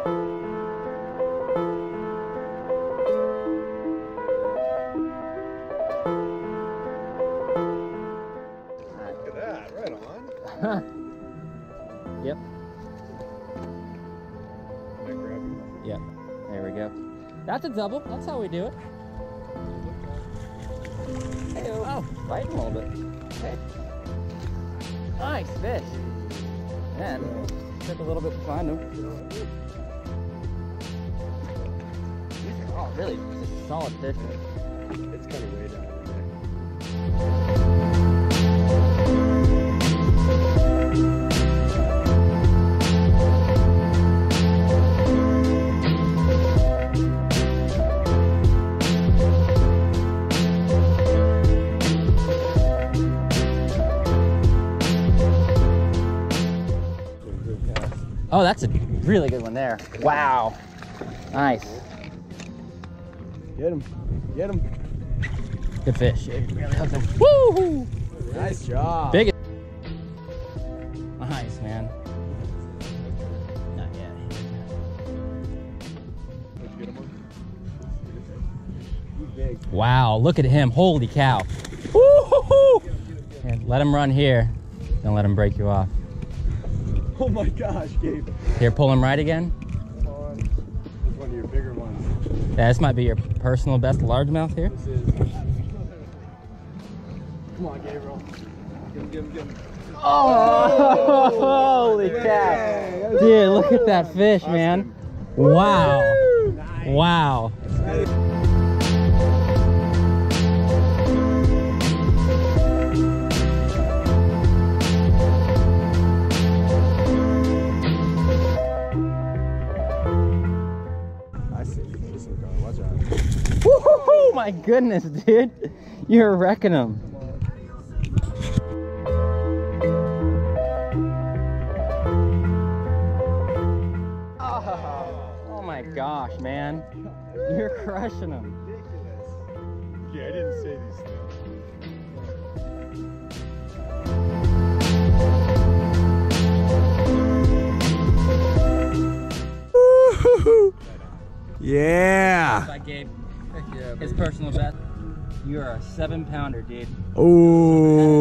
Yep. I grab him. Yep. There we go. That's a double. That's how we do it. Hey, oh, him a little bit. Okay. Nice fish. Man, took a little bit to find him. These are all really solid fish. It's kind of Oh, that's a really good one there. Wow. Nice. Get him. Get him. Good fish. It really hooked him. Woo! Nice job. Big. Nice, man. Not yet. Let's get him on. Big. Wow, look at him. Holy cow. Woo-hoo-hoo. Here, let him run here. Don't let him break you off. Oh my gosh, Gabe. Here, pull him right again. On. This is one of your bigger ones. Yeah, this might be your personal best largemouth here. This is. Come on, Gabriel. Get him, get him, get him. Oh, oh holy cow. Dude, look at that fish, man. Wow. Nice. Wow. Watch out. Woo, my goodness, dude. You're wrecking them. Oh, oh my gosh, man. You're crushing them. Ridiculous. Yeah, I didn't say these Yeah. I gave his personal best. You are a seven pounder, dude. Oh.